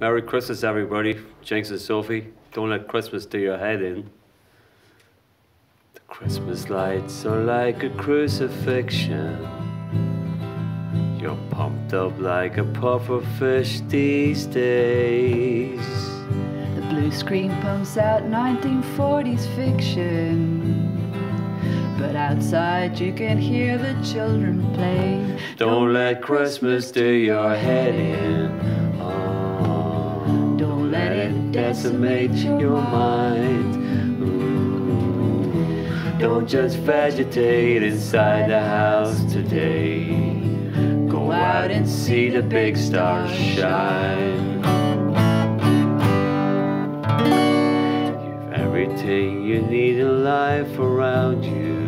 Merry Christmas, everybody. Jinx and Sophie. Don't let Christmas do your head in. The Christmas lights are like a crucifixion. You're pumped up like a puffer fish these days. The blue screen pumps out 1940s fiction. But outside you can hear the children play. Don't let Christmas do your head in. Decimate your mind. Ooh, Don't just vegetate inside the house today. Go out and see the big stars shine. You've everything you need in life around you.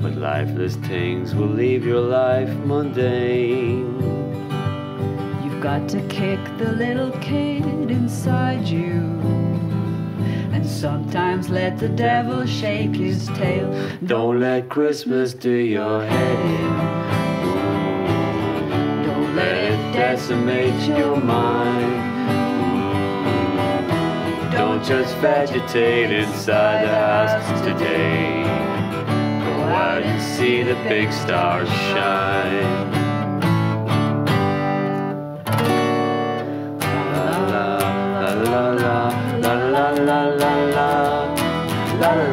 But lifeless things will leave your life mundane. Got to kick the little kid inside you. And sometimes let the devil shake his tail. Don't let Christmas do your head in. Don't Let it decimate your mind. Don't just vegetate inside the house today. Go out and see the big stars shine.